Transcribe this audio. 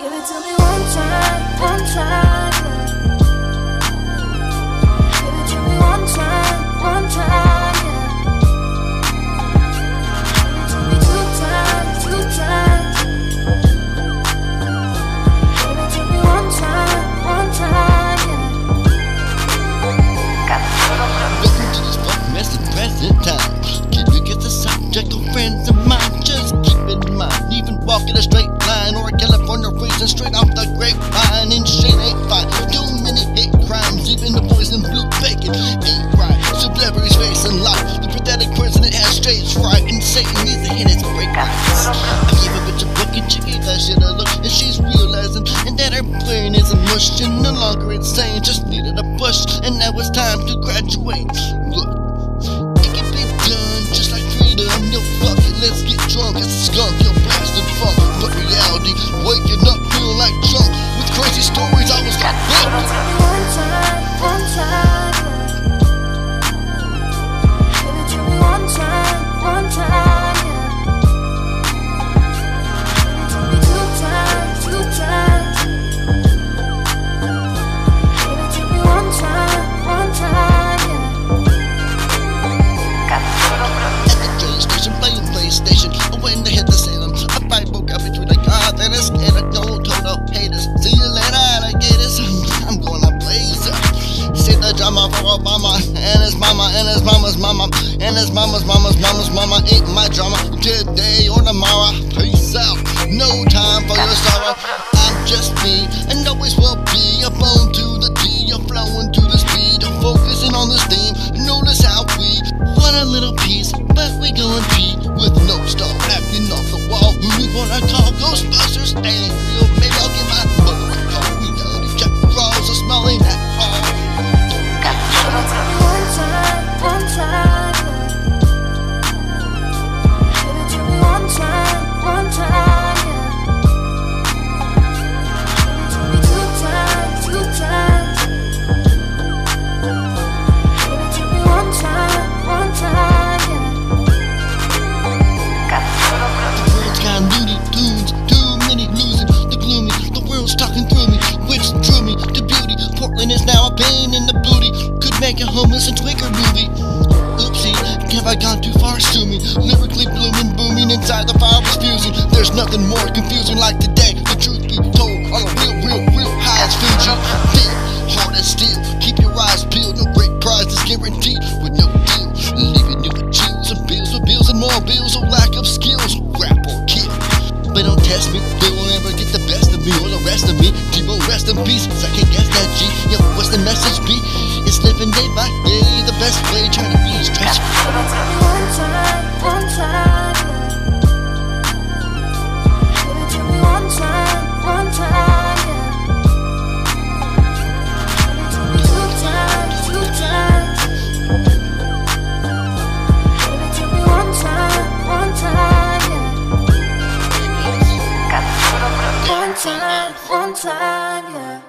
Give it to me one time, one time. Give it to me one time, one time. Give me two times, two times. Give it to me one time, one time. you get the subject stage fright and Satan needs to hit his break rights. I gave a bitch a fucking chicken that shit a look, and she's realizing and that her brain isn't mush and no longer insane. Just needed a push, and now it's time to graduate. Mama and his mama's mama and his mama's mama's mama's mama ain't my drama today or tomorrow. Peace out. No time for your sorrow. I'm just me and always will be. A bone to the D, a flowing to the speed, of focusing on this theme. Notice how we want a little piece, but we going deep with no stop acting off the wall. We wanna call Ghostbusters? Is now a pain in the booty. Could make a homeless and Twicker movie. Oopsie, have I gone too far? Sue me. Lyrically blooming, booming inside the fire was fusing. There's nothing more confusing like today. The truth be told, on a real, real, real high as Fuji. Message be? It's living day by day. The best way, trying to be to me one time, one time. me one time, one time. Give me two times, two times. Me one time, one time. One time, one time. Yeah.